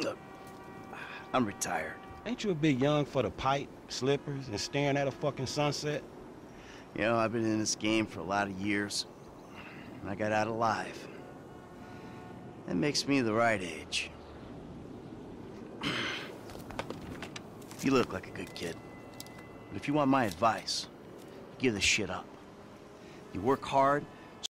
Look, I'm retired. Ain't you a bit young for the pipe, slippers, and staring at a fucking sunset? You know, I've been in this game for a lot of years. And I got out alive. That makes me the right age. you look like a good kid. But if you want my advice, give this shit up. You work hard,